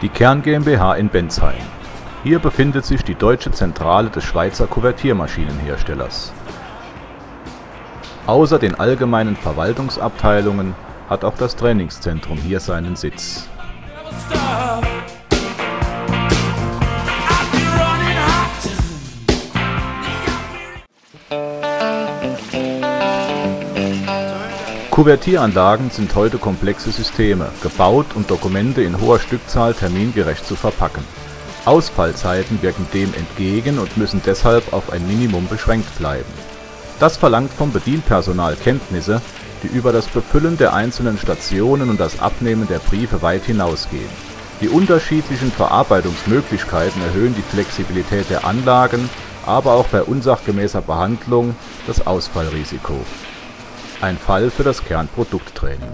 Die Kern GmbH in Bensheim. Hier befindet sich die deutsche Zentrale des Schweizer Kuvertiermaschinenherstellers. Außer den allgemeinen Verwaltungsabteilungen hat auch das Trainingszentrum hier seinen Sitz. Kuvertieranlagen sind heute komplexe Systeme, gebaut, um Dokumente in hoher Stückzahl termingerecht zu verpacken. Ausfallzeiten wirken dem entgegen und müssen deshalb auf ein Minimum beschränkt bleiben. Das verlangt vom Bedienpersonal Kenntnisse, die über das Befüllen der einzelnen Stationen und das Abnehmen der Briefe weit hinausgehen. Die unterschiedlichen Verarbeitungsmöglichkeiten erhöhen die Flexibilität der Anlagen, aber auch bei unsachgemäßer Behandlung das Ausfallrisiko ein Fall für das Kernprodukttraining.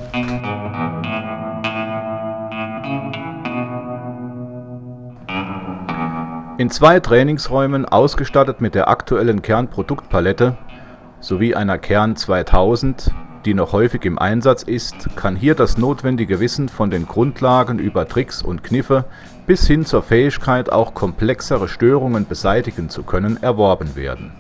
In zwei Trainingsräumen ausgestattet mit der aktuellen Kernproduktpalette sowie einer Kern 2000, die noch häufig im Einsatz ist, kann hier das notwendige Wissen von den Grundlagen über Tricks und Kniffe bis hin zur Fähigkeit, auch komplexere Störungen beseitigen zu können, erworben werden.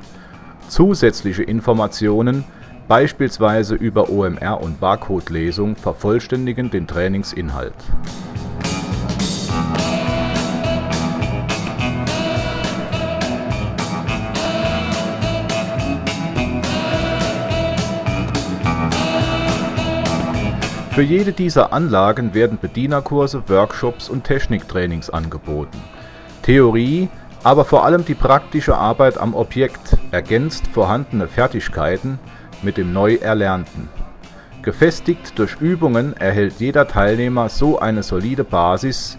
Zusätzliche Informationen beispielsweise über OMR und Barcode-Lesung vervollständigen den Trainingsinhalt. Für jede dieser Anlagen werden Bedienerkurse, Workshops und Techniktrainings angeboten. Theorie, aber vor allem die praktische Arbeit am Objekt ergänzt vorhandene Fertigkeiten mit dem neu Erlernten. Gefestigt durch Übungen erhält jeder Teilnehmer so eine solide Basis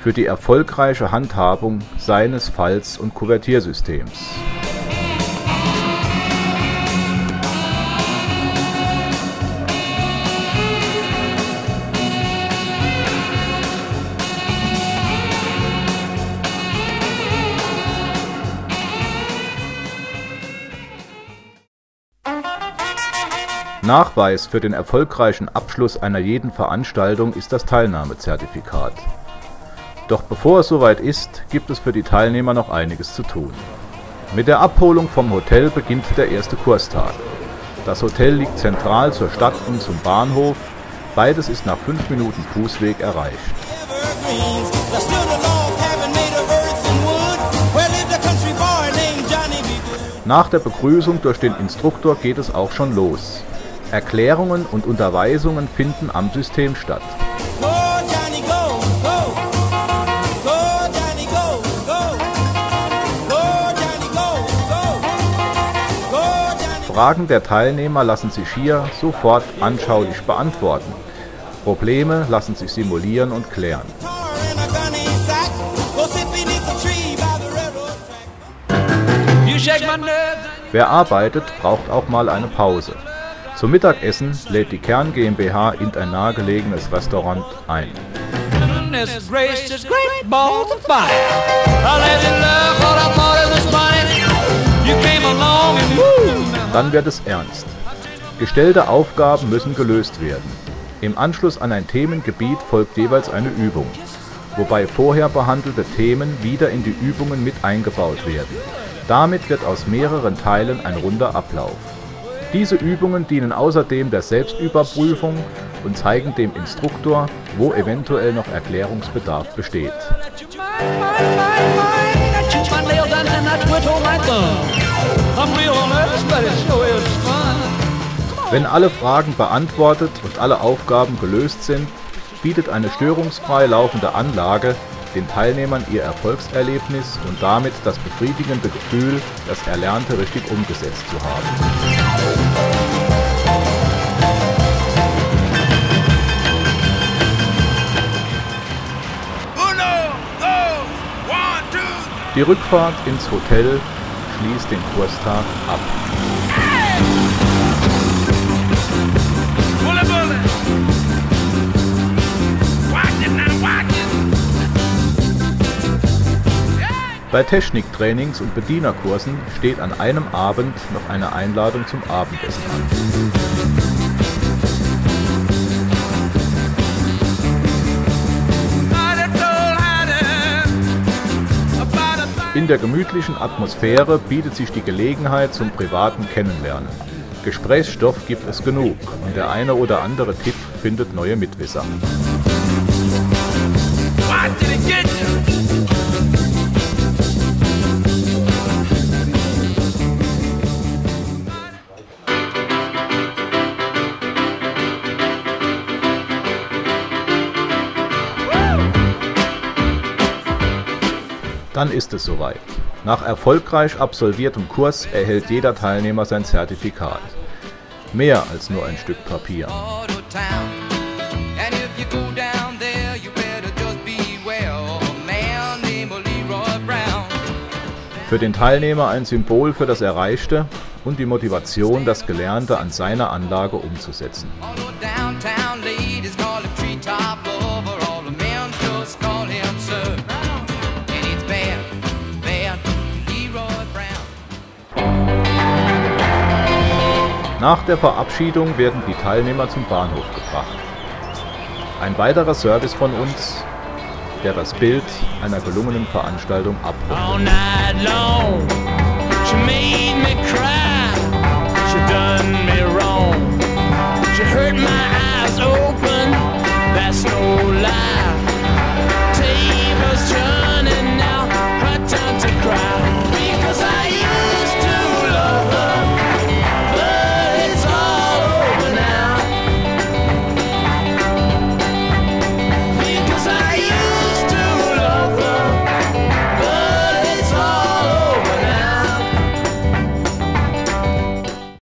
für die erfolgreiche Handhabung seines Falls- und Kuvertiersystems Nachweis für den erfolgreichen Abschluss einer jeden Veranstaltung ist das Teilnahmezertifikat. Doch bevor es soweit ist, gibt es für die Teilnehmer noch einiges zu tun. Mit der Abholung vom Hotel beginnt der erste Kurstag. Das Hotel liegt zentral zur Stadt und zum Bahnhof, beides ist nach 5 Minuten Fußweg erreicht. Nach der Begrüßung durch den Instruktor geht es auch schon los. Erklärungen und Unterweisungen finden am System statt. Fragen der Teilnehmer lassen sich hier sofort anschaulich beantworten. Probleme lassen sich simulieren und klären. Wer arbeitet, braucht auch mal eine Pause. Zum Mittagessen lädt die Kern GmbH in ein nahegelegenes Restaurant ein. Dann wird es ernst. Gestellte Aufgaben müssen gelöst werden. Im Anschluss an ein Themengebiet folgt jeweils eine Übung, wobei vorher behandelte Themen wieder in die Übungen mit eingebaut werden. Damit wird aus mehreren Teilen ein runder Ablauf. Diese Übungen dienen außerdem der Selbstüberprüfung und zeigen dem Instruktor, wo eventuell noch Erklärungsbedarf besteht. Wenn alle Fragen beantwortet und alle Aufgaben gelöst sind, bietet eine störungsfrei laufende Anlage den Teilnehmern ihr Erfolgserlebnis und damit das befriedigende Gefühl, das Erlernte richtig umgesetzt zu haben. Die Rückfahrt ins Hotel schließt den Kurstag ab. Bei Techniktrainings und Bedienerkursen steht an einem Abend noch eine Einladung zum Abendessen an. In der gemütlichen Atmosphäre bietet sich die Gelegenheit zum privaten Kennenlernen. Gesprächsstoff gibt es genug und der eine oder andere Tipp findet neue Mitwisser. Dann ist es soweit. Nach erfolgreich absolviertem Kurs erhält jeder Teilnehmer sein Zertifikat. Mehr als nur ein Stück Papier. Für den Teilnehmer ein Symbol für das Erreichte und die Motivation, das Gelernte an seiner Anlage umzusetzen. Nach der Verabschiedung werden die Teilnehmer zum Bahnhof gebracht. Ein weiterer Service von uns, der das Bild einer gelungenen Veranstaltung abrundet.